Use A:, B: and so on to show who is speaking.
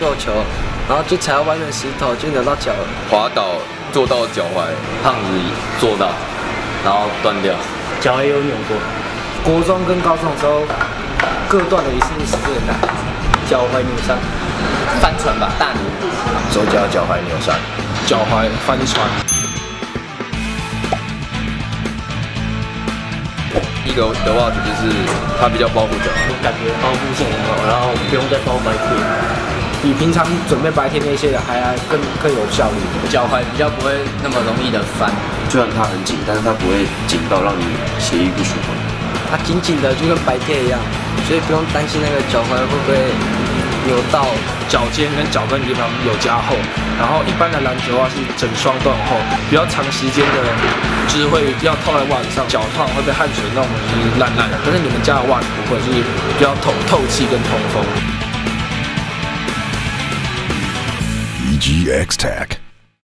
A: 肉球，然后就踩到外面的石头，就扭到脚了。
B: 滑倒坐到脚踝，胖子坐到，然后断掉。
C: 脚也有扭过，
A: 国中跟高中的时候各断了一次十字韧带，脚踝扭伤，
D: 翻船吧，大牛。
B: 手脚脚踝扭伤，
E: 脚踝翻船。
B: 一个的袜子就是它比较包护脚，我
C: 感觉包护性很好，然后不用再包白天，
A: 比平常准备白天那些的还要更更有效率。
D: 脚踝比较不会那么容易的翻。
F: 虽然它很紧，但是它不会紧到让你鞋衣不舒服。
A: 它紧紧的就跟白天一样，所以不用担心那个脚踝会不会扭到。
E: 脚尖跟脚跟地方有加厚，然后一般的篮球袜是整双都很厚，比较长时间的就是会要套在袜子上，脚套会被汗水弄得就是烂烂的。可是你们家的袜子不会，就是比较透透气跟通风。
G: EGX Tech。